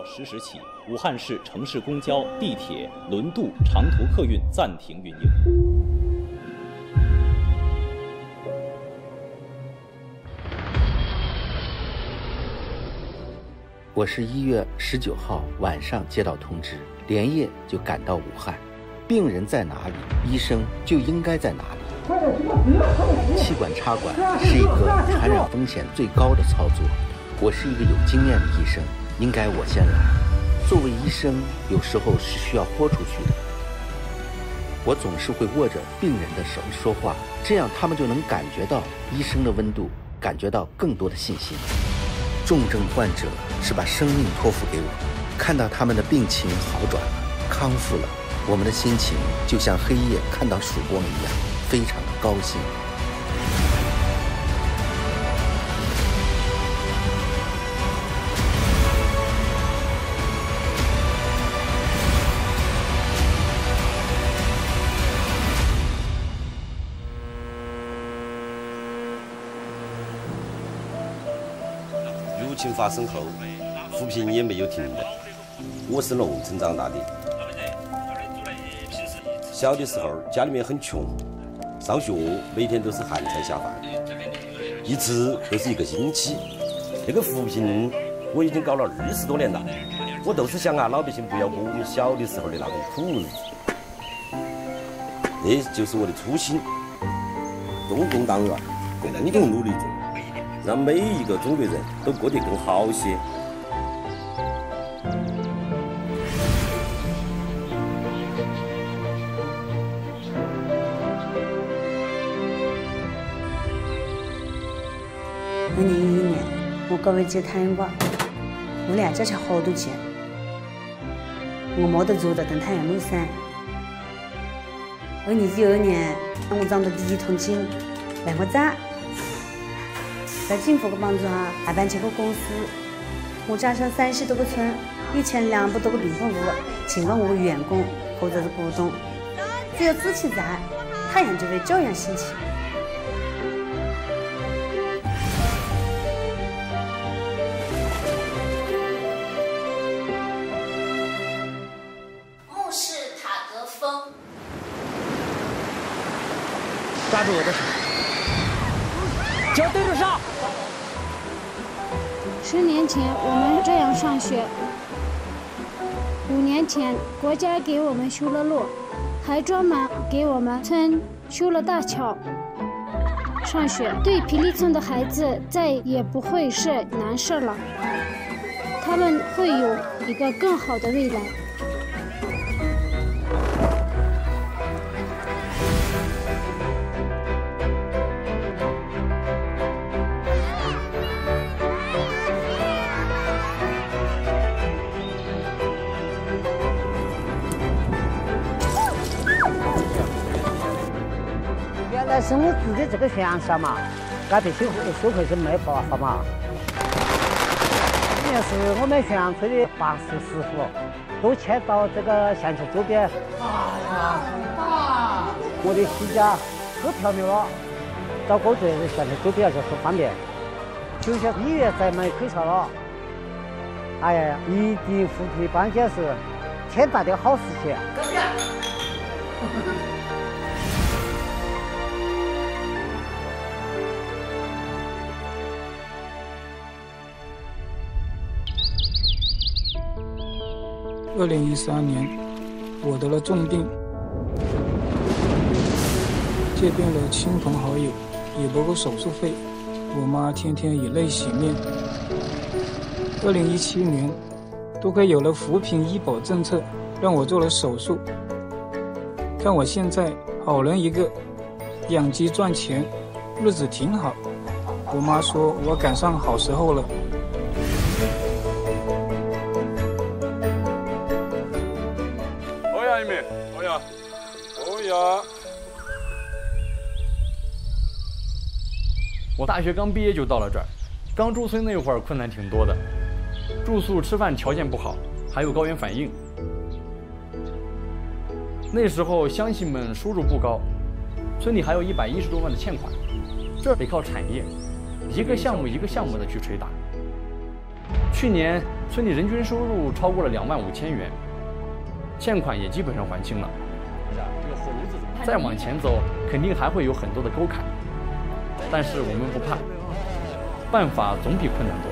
号十时起，武汉市城市公交、地铁、轮渡、长途客运暂停运营。我是一月十九号晚上接到通知，连夜就赶到武汉。病人在哪里，医生就应该在哪里。气管插管是一个传染风险最高的操作，我是一个有经验的医生，应该我先来。作为医生，有时候是需要豁出去的。我总是会握着病人的手说话，这样他们就能感觉到医生的温度，感觉到更多的信心。重症患者是把生命托付给我，看到他们的病情好转了、康复了，我们的心情就像黑夜看到曙光一样，非常的高兴。情发生后，扶贫也没有停的。我是农村长大的，小的时候家里面很穷，上学每天都是饭菜下饭，一吃都是一个星期。这个扶贫我已经搞了二十多年了，我都是想啊，老百姓不要过我们小的时候的那种苦日子。这就是我的初心。中共党员共同努力做。让每一个中国人都过得更好些。二零一一年，我搞完接太阳瓜，我俩加起好多钱，我没得做的等太阳没伞。二零一二年，我涨的第一桶金，办个赞。在政府的帮助下，还办起个公司。我家乡三十多个村，一千两百多个病房屋，千万个员工或者是股东。只要志气在，太阳就会照样升起。目视塔格峰，抓住我的手，脚对着上。十年前我们这样上学，五年前国家给我们修了路，还专门给我们村修了大桥。上学对皮里村的孩子再也不会是难事了，他们会有一个更好的未来。但是我自己这个县校嘛，该必修修课是没办法嘛。今年是我们县村的八十师傅都迁到这个县城周边。哎呀，大！我的新家可漂亮了，找工作在县城周边就很方便。就像医院在门口上了，哎呀，一定扶贫关键是天大的好事情。二零一三年，我得了重病，借遍了亲朋好友，也不够手术费。我妈天天以泪洗面。二零一七年，多亏有了扶贫医保政策，让我做了手术。看我现在好人一个，养鸡赚钱，日子挺好。我妈说我赶上好时候了。欧阳一鸣，欧阳，欧阳。我大学刚毕业就到了这儿，刚驻村那会儿困难挺多的，住宿吃饭条件不好，还有高原反应。那时候乡亲们收入不高，村里还有一百一十多万的欠款，这得靠产业，一个项目一个项目的去捶打。去年村里人均收入超过了两万五千元，欠款也基本上还清了。再往前走，肯定还会有很多的沟坎，但是我们不怕，办法总比困难多。